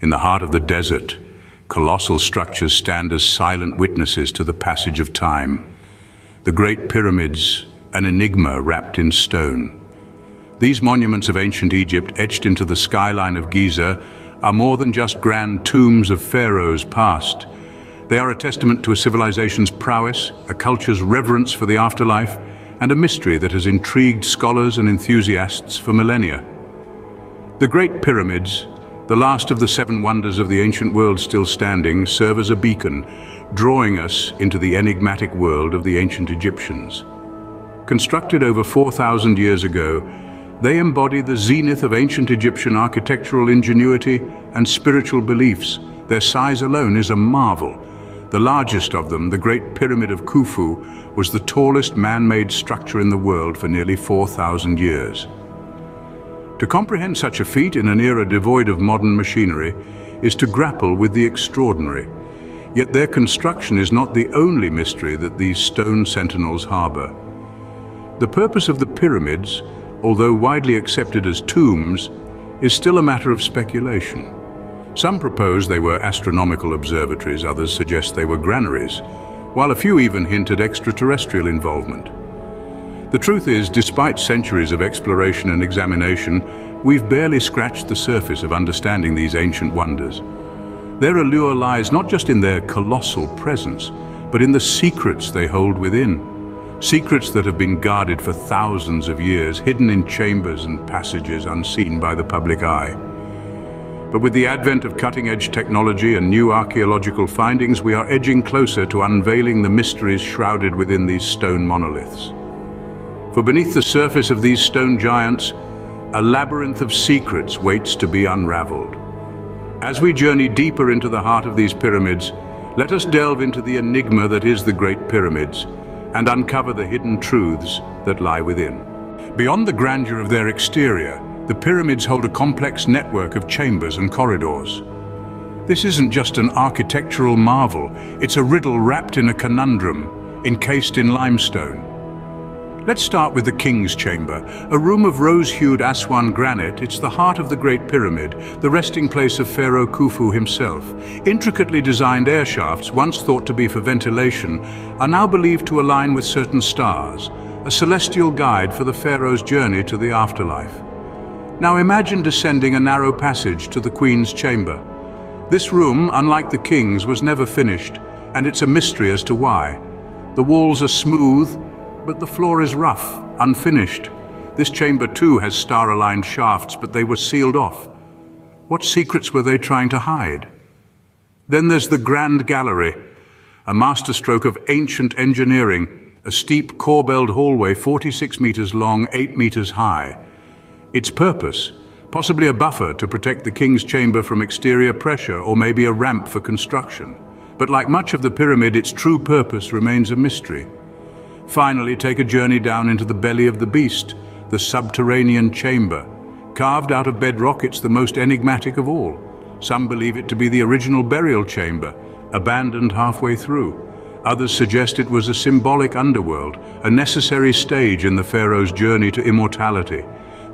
In the heart of the desert, colossal structures stand as silent witnesses to the passage of time. The Great Pyramids, an enigma wrapped in stone. These monuments of ancient Egypt, etched into the skyline of Giza, are more than just grand tombs of pharaohs past. They are a testament to a civilization's prowess, a culture's reverence for the afterlife, and a mystery that has intrigued scholars and enthusiasts for millennia. The Great Pyramids, the last of the seven wonders of the ancient world still standing, serve as a beacon, drawing us into the enigmatic world of the ancient Egyptians. Constructed over 4,000 years ago, they embody the zenith of ancient Egyptian architectural ingenuity and spiritual beliefs. Their size alone is a marvel. The largest of them, the Great Pyramid of Khufu, was the tallest man-made structure in the world for nearly 4,000 years. To comprehend such a feat in an era devoid of modern machinery is to grapple with the extraordinary. Yet their construction is not the only mystery that these stone sentinels harbour. The purpose of the pyramids, although widely accepted as tombs, is still a matter of speculation. Some propose they were astronomical observatories, others suggest they were granaries, while a few even hint at extraterrestrial involvement. The truth is, despite centuries of exploration and examination, we've barely scratched the surface of understanding these ancient wonders. Their allure lies not just in their colossal presence, but in the secrets they hold within. Secrets that have been guarded for thousands of years, hidden in chambers and passages unseen by the public eye. But with the advent of cutting-edge technology and new archaeological findings, we are edging closer to unveiling the mysteries shrouded within these stone monoliths. For beneath the surface of these stone giants, a labyrinth of secrets waits to be unraveled. As we journey deeper into the heart of these pyramids, let us delve into the enigma that is the Great Pyramids, and uncover the hidden truths that lie within. Beyond the grandeur of their exterior, the pyramids hold a complex network of chambers and corridors. This isn't just an architectural marvel, it's a riddle wrapped in a conundrum, encased in limestone. Let's start with the King's Chamber, a room of rose-hued Aswan granite. It's the heart of the Great Pyramid, the resting place of Pharaoh Khufu himself. Intricately designed air shafts, once thought to be for ventilation, are now believed to align with certain stars, a celestial guide for the Pharaoh's journey to the afterlife. Now imagine descending a narrow passage to the Queen's chamber. This room, unlike the King's, was never finished, and it's a mystery as to why. The walls are smooth, but the floor is rough, unfinished. This chamber too has star-aligned shafts, but they were sealed off. What secrets were they trying to hide? Then there's the Grand Gallery, a masterstroke of ancient engineering, a steep corbelled hallway 46 meters long, 8 meters high. Its purpose, possibly a buffer to protect the king's chamber from exterior pressure or maybe a ramp for construction. But like much of the pyramid, its true purpose remains a mystery. Finally, take a journey down into the belly of the beast, the subterranean chamber. Carved out of bedrock, it's the most enigmatic of all. Some believe it to be the original burial chamber, abandoned halfway through. Others suggest it was a symbolic underworld, a necessary stage in the pharaoh's journey to immortality.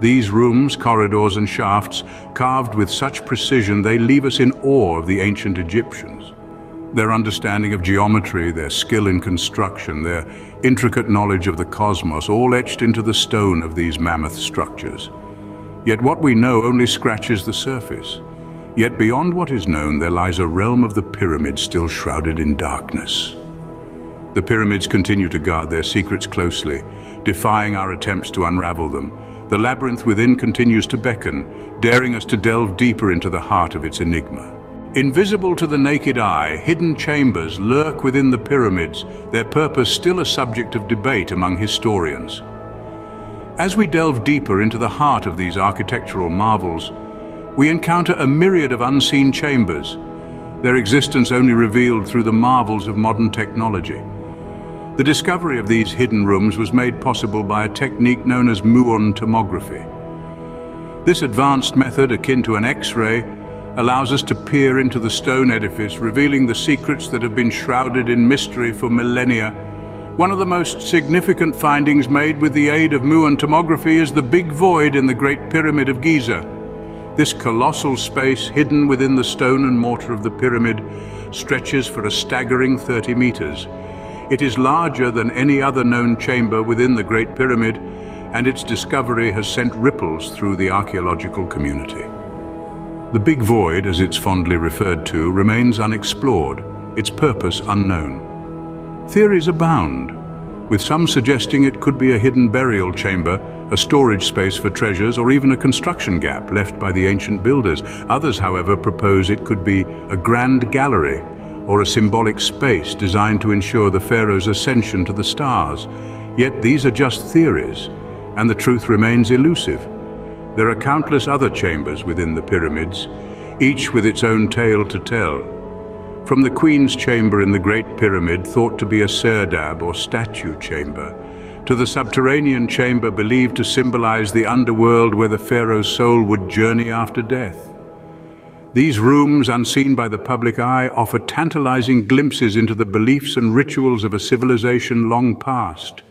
These rooms, corridors and shafts, carved with such precision, they leave us in awe of the ancient Egyptians. Their understanding of geometry, their skill in construction, their intricate knowledge of the cosmos, all etched into the stone of these mammoth structures. Yet what we know only scratches the surface. Yet beyond what is known, there lies a realm of the pyramids still shrouded in darkness. The pyramids continue to guard their secrets closely, defying our attempts to unravel them. The labyrinth within continues to beckon, daring us to delve deeper into the heart of its enigma. Invisible to the naked eye, hidden chambers lurk within the pyramids, their purpose still a subject of debate among historians. As we delve deeper into the heart of these architectural marvels, we encounter a myriad of unseen chambers, their existence only revealed through the marvels of modern technology. The discovery of these hidden rooms was made possible by a technique known as muon tomography. This advanced method, akin to an X-ray, allows us to peer into the stone edifice, revealing the secrets that have been shrouded in mystery for millennia. One of the most significant findings made with the aid of muon tomography is the big void in the Great Pyramid of Giza. This colossal space, hidden within the stone and mortar of the pyramid, stretches for a staggering 30 meters. It is larger than any other known chamber within the Great Pyramid, and its discovery has sent ripples through the archaeological community. The Big Void, as it's fondly referred to, remains unexplored, its purpose unknown. Theories abound, with some suggesting it could be a hidden burial chamber, a storage space for treasures, or even a construction gap left by the ancient builders. Others, however, propose it could be a grand gallery, or a symbolic space designed to ensure the pharaoh's ascension to the stars. Yet these are just theories, and the truth remains elusive. There are countless other chambers within the pyramids, each with its own tale to tell. From the Queen's chamber in the Great Pyramid, thought to be a serdab or statue chamber, to the subterranean chamber believed to symbolize the underworld where the pharaoh's soul would journey after death. These rooms, unseen by the public eye, offer tantalizing glimpses into the beliefs and rituals of a civilization long past.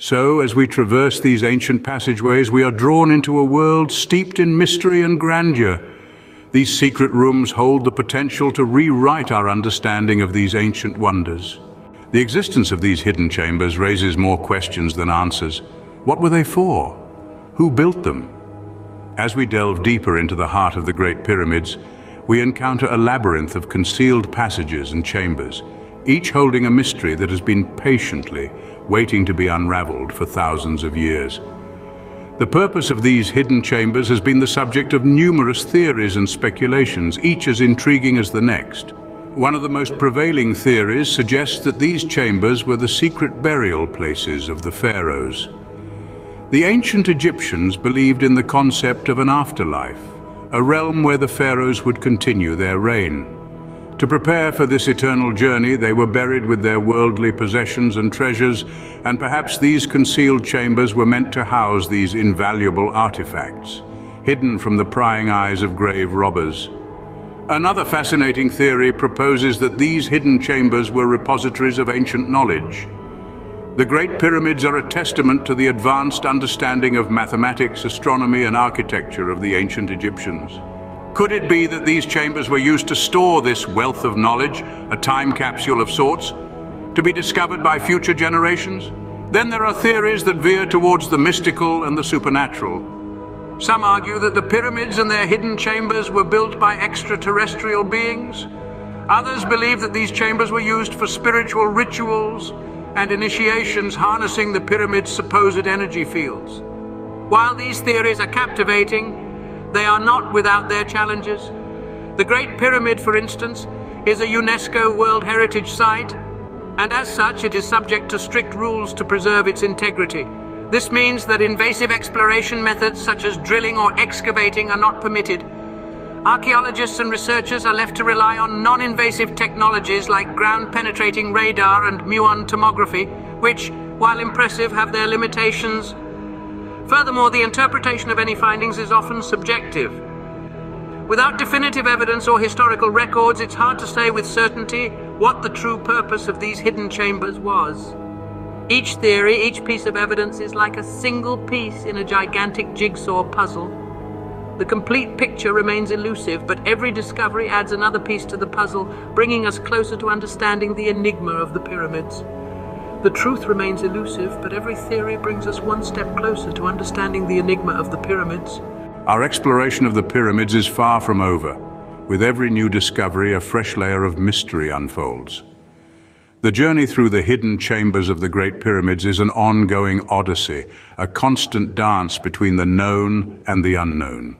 So, as we traverse these ancient passageways, we are drawn into a world steeped in mystery and grandeur. These secret rooms hold the potential to rewrite our understanding of these ancient wonders. The existence of these hidden chambers raises more questions than answers. What were they for? Who built them? As we delve deeper into the heart of the Great Pyramids, we encounter a labyrinth of concealed passages and chambers, each holding a mystery that has been patiently waiting to be unraveled for thousands of years. The purpose of these hidden chambers has been the subject of numerous theories and speculations, each as intriguing as the next. One of the most prevailing theories suggests that these chambers were the secret burial places of the pharaohs. The ancient Egyptians believed in the concept of an afterlife, a realm where the pharaohs would continue their reign. To prepare for this eternal journey, they were buried with their worldly possessions and treasures, and perhaps these concealed chambers were meant to house these invaluable artifacts, hidden from the prying eyes of grave robbers. Another fascinating theory proposes that these hidden chambers were repositories of ancient knowledge. The Great Pyramids are a testament to the advanced understanding of mathematics, astronomy and architecture of the ancient Egyptians. Could it be that these chambers were used to store this wealth of knowledge, a time capsule of sorts, to be discovered by future generations? Then there are theories that veer towards the mystical and the supernatural. Some argue that the pyramids and their hidden chambers were built by extraterrestrial beings. Others believe that these chambers were used for spiritual rituals and initiations harnessing the pyramid's supposed energy fields. While these theories are captivating, they are not without their challenges. The Great Pyramid, for instance, is a UNESCO World Heritage Site, and as such it is subject to strict rules to preserve its integrity. This means that invasive exploration methods such as drilling or excavating are not permitted. Archaeologists and researchers are left to rely on non-invasive technologies like ground-penetrating radar and muon tomography, which, while impressive, have their limitations Furthermore, the interpretation of any findings is often subjective. Without definitive evidence or historical records, it's hard to say with certainty what the true purpose of these hidden chambers was. Each theory, each piece of evidence is like a single piece in a gigantic jigsaw puzzle. The complete picture remains elusive, but every discovery adds another piece to the puzzle, bringing us closer to understanding the enigma of the pyramids. The truth remains elusive, but every theory brings us one step closer to understanding the enigma of the pyramids. Our exploration of the pyramids is far from over. With every new discovery, a fresh layer of mystery unfolds. The journey through the hidden chambers of the Great Pyramids is an ongoing odyssey, a constant dance between the known and the unknown.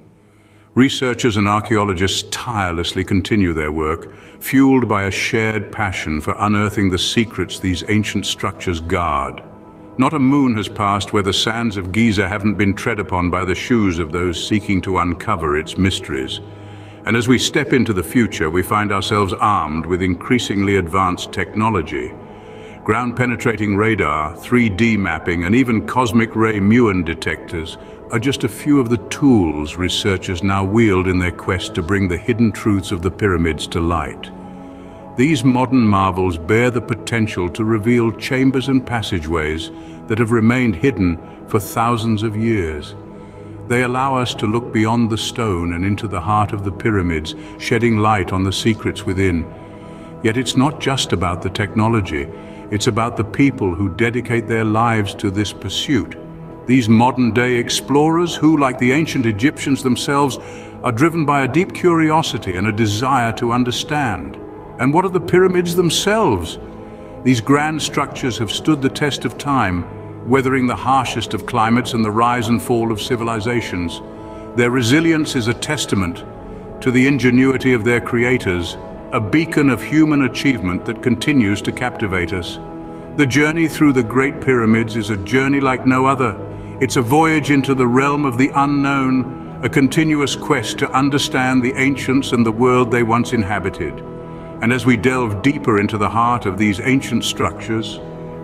Researchers and archaeologists tirelessly continue their work, fueled by a shared passion for unearthing the secrets these ancient structures guard. Not a moon has passed where the sands of Giza haven't been tread upon by the shoes of those seeking to uncover its mysteries. And as we step into the future, we find ourselves armed with increasingly advanced technology. Ground-penetrating radar, 3D mapping, and even cosmic ray muon detectors are just a few of the tools researchers now wield in their quest to bring the hidden truths of the pyramids to light. These modern marvels bear the potential to reveal chambers and passageways that have remained hidden for thousands of years. They allow us to look beyond the stone and into the heart of the pyramids, shedding light on the secrets within. Yet it's not just about the technology, it's about the people who dedicate their lives to this pursuit. These modern-day explorers who, like the ancient Egyptians themselves, are driven by a deep curiosity and a desire to understand. And what are the pyramids themselves? These grand structures have stood the test of time, weathering the harshest of climates and the rise and fall of civilizations. Their resilience is a testament to the ingenuity of their creators, a beacon of human achievement that continues to captivate us. The journey through the Great Pyramids is a journey like no other. It's a voyage into the realm of the unknown, a continuous quest to understand the ancients and the world they once inhabited. And as we delve deeper into the heart of these ancient structures,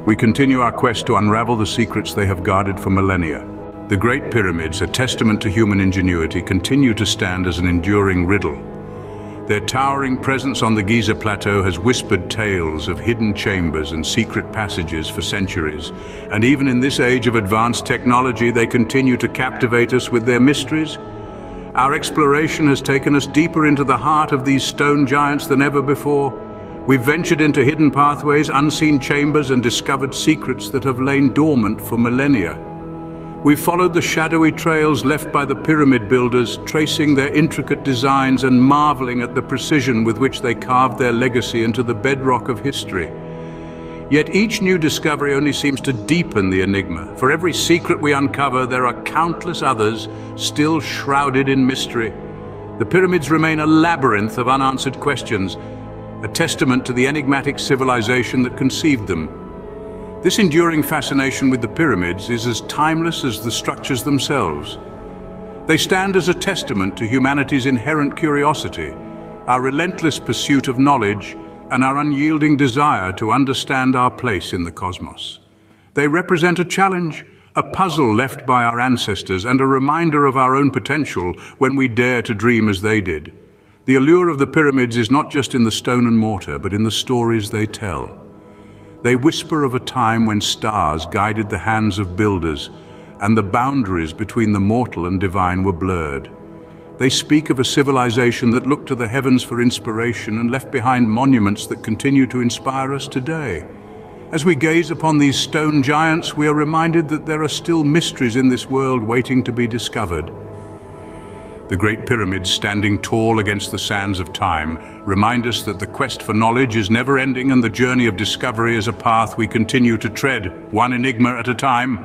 we continue our quest to unravel the secrets they have guarded for millennia. The Great Pyramids, a testament to human ingenuity, continue to stand as an enduring riddle. Their towering presence on the Giza Plateau has whispered tales of hidden chambers and secret passages for centuries. And even in this age of advanced technology, they continue to captivate us with their mysteries. Our exploration has taken us deeper into the heart of these stone giants than ever before. We've ventured into hidden pathways, unseen chambers and discovered secrets that have lain dormant for millennia. We've followed the shadowy trails left by the pyramid builders, tracing their intricate designs and marveling at the precision with which they carved their legacy into the bedrock of history. Yet each new discovery only seems to deepen the enigma. For every secret we uncover, there are countless others still shrouded in mystery. The pyramids remain a labyrinth of unanswered questions, a testament to the enigmatic civilization that conceived them. This enduring fascination with the pyramids is as timeless as the structures themselves. They stand as a testament to humanity's inherent curiosity, our relentless pursuit of knowledge, and our unyielding desire to understand our place in the cosmos. They represent a challenge, a puzzle left by our ancestors, and a reminder of our own potential when we dare to dream as they did. The allure of the pyramids is not just in the stone and mortar, but in the stories they tell. They whisper of a time when stars guided the hands of builders, and the boundaries between the mortal and divine were blurred. They speak of a civilization that looked to the heavens for inspiration and left behind monuments that continue to inspire us today. As we gaze upon these stone giants, we are reminded that there are still mysteries in this world waiting to be discovered. The Great Pyramids standing tall against the sands of time remind us that the quest for knowledge is never ending and the journey of discovery is a path we continue to tread, one enigma at a time.